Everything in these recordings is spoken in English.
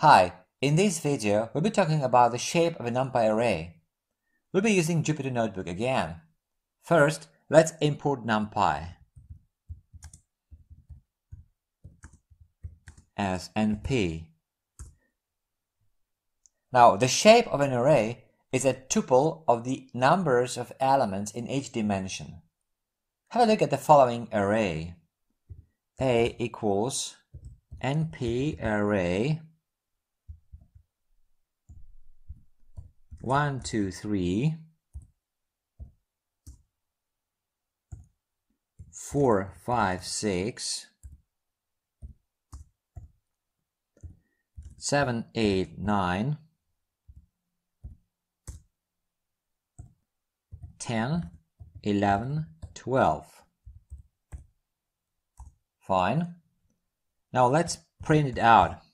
Hi, in this video we'll be talking about the shape of a NumPy array. We'll be using Jupyter Notebook again. First, let's import NumPy as np. Now, the shape of an array is a tuple of the numbers of elements in each dimension. Have a look at the following array. A equals np array 1, 2, 3, 4, 5, 6, 7, 8, 9, 10, 11, 12. Fine. Now let's print it out.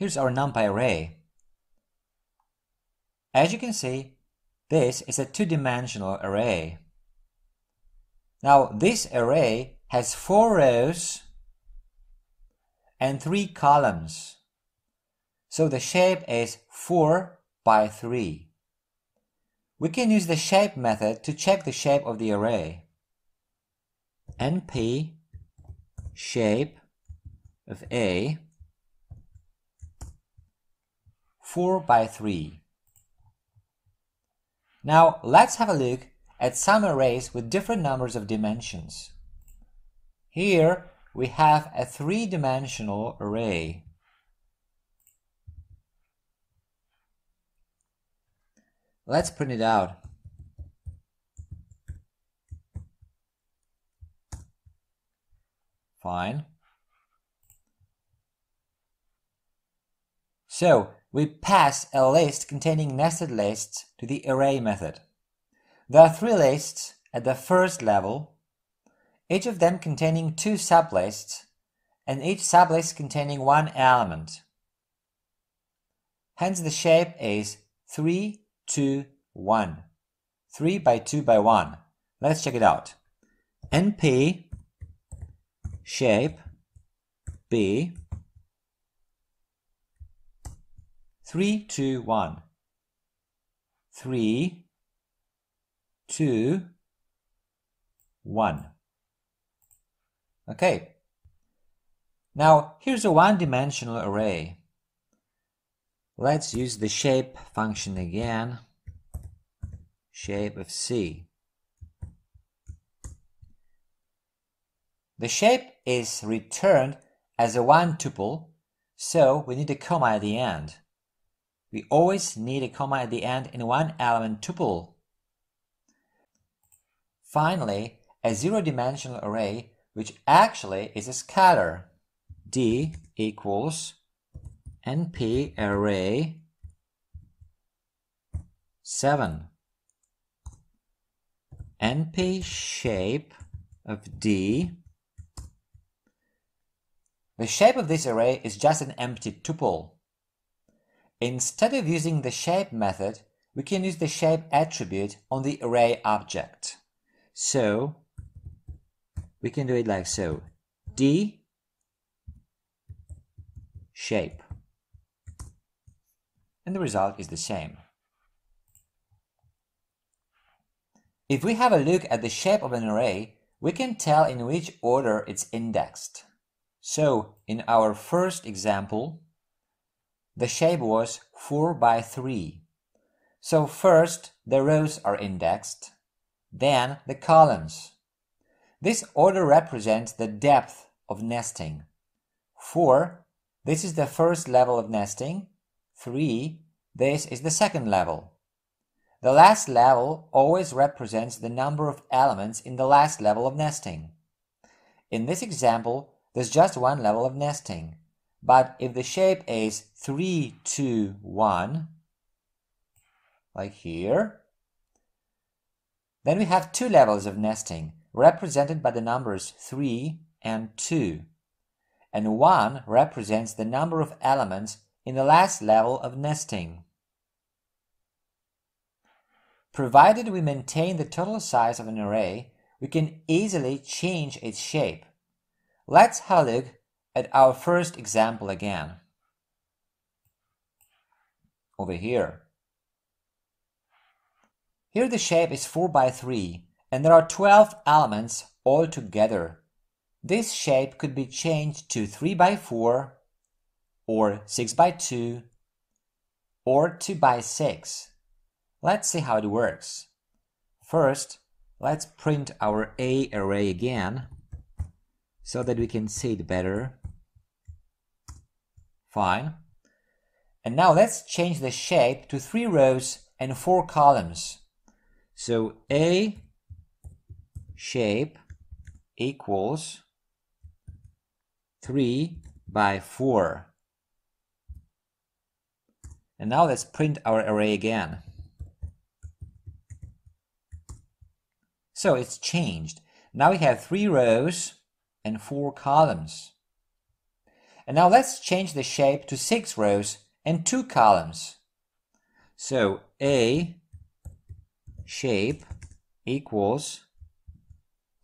Here's our NumPy array. As you can see, this is a two-dimensional array. Now, this array has four rows and three columns. So the shape is 4 by 3. We can use the shape method to check the shape of the array. np shape of A 4 by 3. Now let's have a look at some arrays with different numbers of dimensions. Here we have a three-dimensional array. Let's print it out. Fine. So, we pass a list containing nested lists to the array method. There are three lists at the first level, each of them containing two sublists, and each sublist containing one element. Hence the shape is 3, 2, 1. 3 by 2 by 1. Let's check it out. NP shape B 3, 2, 1. 3, 2, 1. Okay. Now, here's a one-dimensional array. Let's use the shape function again. Shape of C. The shape is returned as a one tuple, so we need a comma at the end. We always need a comma at the end in one element tuple. Finally, a zero-dimensional array, which actually is a scalar. D equals np array 7. np shape of D. The shape of this array is just an empty tuple. Instead of using the shape method, we can use the shape attribute on the array object. So we can do it like so. D shape. And the result is the same. If we have a look at the shape of an array, we can tell in which order it's indexed. So in our first example, the shape was 4 by 3. So first the rows are indexed, then the columns. This order represents the depth of nesting. 4. This is the first level of nesting. 3. This is the second level. The last level always represents the number of elements in the last level of nesting. In this example, there's just one level of nesting. But if the shape is 3, 2, 1, like here, then we have two levels of nesting represented by the numbers 3 and 2, and 1 represents the number of elements in the last level of nesting. provided we maintain the total size of an array, we can easily change its shape. Let's have a look at our first example again. Over here. Here the shape is 4 by 3 and there are 12 elements all together. This shape could be changed to 3 by 4 or 6 by 2 or 2 by 6. Let's see how it works. First, let's print our A array again so that we can see it better. Fine. And now let's change the shape to three rows and four columns. So A shape equals 3 by 4. And now let's print our array again. So it's changed. Now we have three rows and four columns. And now let's change the shape to six rows and two columns. So A shape equals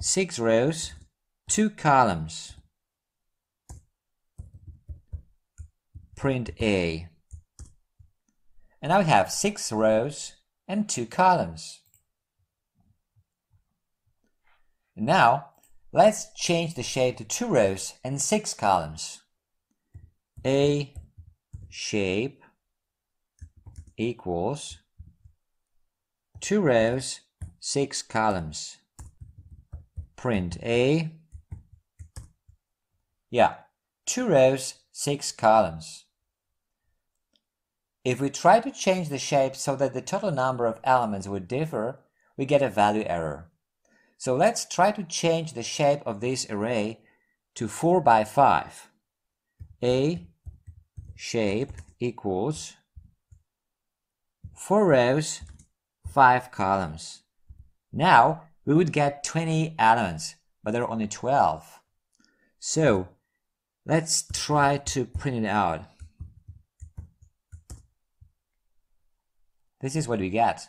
six rows, two columns. Print A. And now we have six rows and two columns. Now, let's change the shape to two rows and six columns. A shape equals two rows, six columns. Print A. Yeah, two rows, six columns. If we try to change the shape so that the total number of elements would differ, we get a value error. So let's try to change the shape of this array to 4 by 5. A shape equals 4 rows, 5 columns. Now we would get 20 elements, but there are only 12. So let's try to print it out. This is what we get.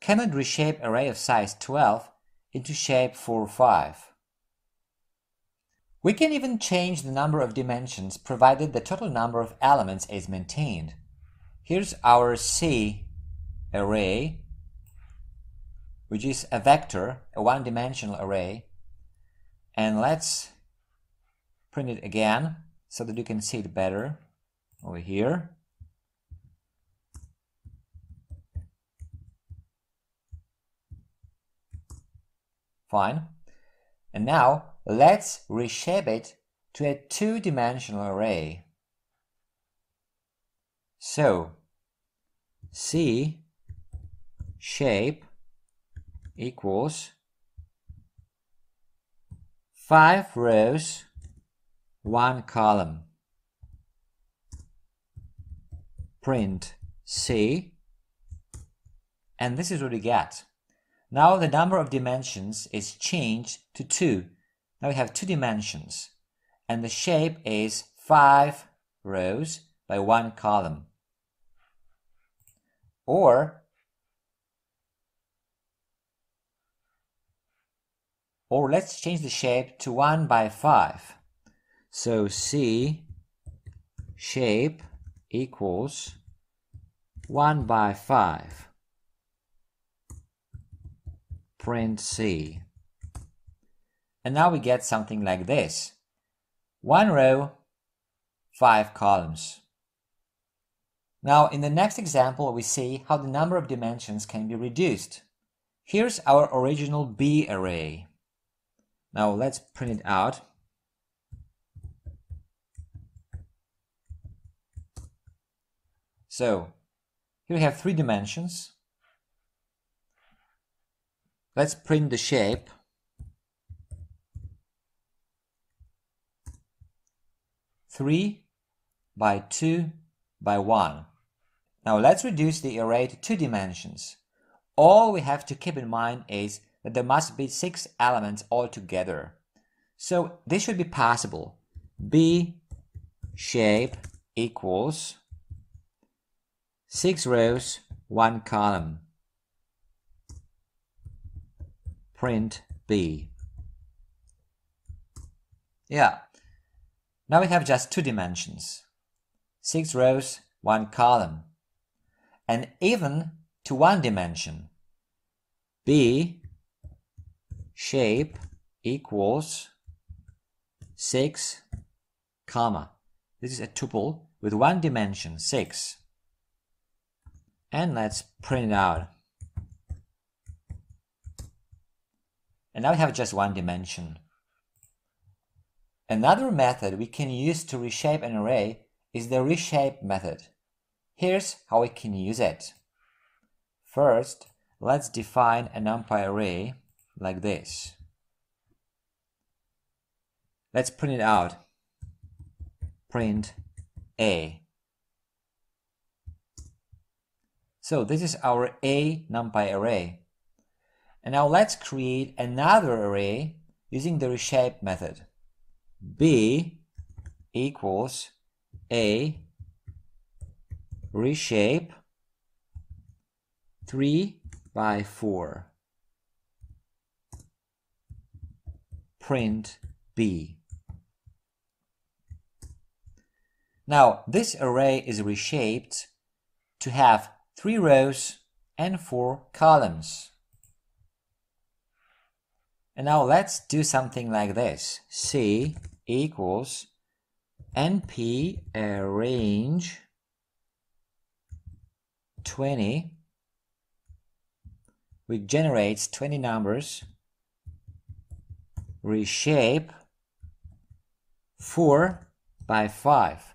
Cannot reshape array of size 12 into shape 4 5. We can even change the number of dimensions provided the total number of elements is maintained. Here's our C array which is a vector, a one-dimensional array. And let's print it again so that you can see it better over here. Fine. And now let's reshape it to a two-dimensional array. So, C shape equals 5 rows, 1 column. Print C, and this is what we get. Now the number of dimensions is changed to 2. Now we have two dimensions, and the shape is 5 rows by 1 column. Or Or let's change the shape to 1 by 5. So C shape equals 1 by 5. Print C. And now we get something like this. One row, five columns. Now in the next example we see how the number of dimensions can be reduced. Here's our original B array. Now let's print it out. So here we have three dimensions. Let's print the shape. Three by two by one. Now let's reduce the array to two dimensions. All we have to keep in mind is that there must be six elements altogether. So this should be possible. B shape equals six rows, one column. Print B. Yeah. Now we have just two dimensions. Six rows, one column. And even to one dimension. B shape equals 6 comma. This is a tuple with one dimension, 6. And let's print it out. And now we have just one dimension. Another method we can use to reshape an array is the reshape method. Here's how we can use it. First, let's define a NumPy array like this. Let's print it out. Print A. So this is our A NumPy array. And now let's create another array using the reshape method. B equals A reshape 3 by 4. Print B. Now, this array is reshaped to have three rows and four columns. And now let's do something like this. C equals np arange 20 which generates 20 numbers reshape 4 by 5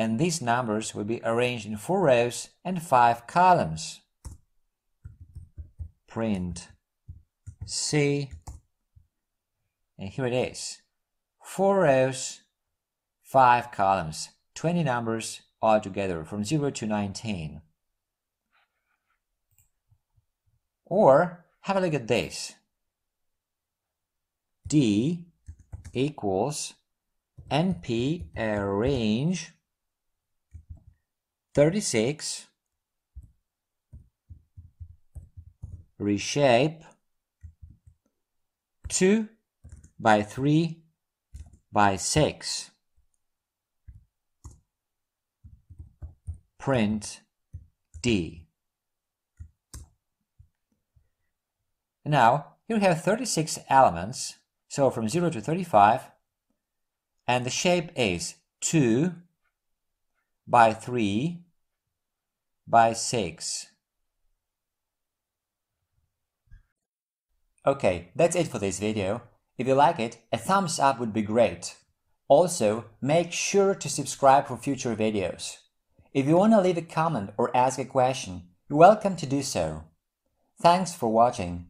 and these numbers will be arranged in 4 rows and 5 columns. Print C and here it is. 4 rows 5 columns 20 numbers altogether from 0 to 19 or have a look at this. D equals NP arange 36 reshape 2 by 3 by 6 print D now here we have 36 elements so from 0 to 35, and the shape is 2 by 3 by 6. Okay, that's it for this video. If you like it, a thumbs up would be great. Also, make sure to subscribe for future videos. If you want to leave a comment or ask a question, you're welcome to do so. Thanks for watching.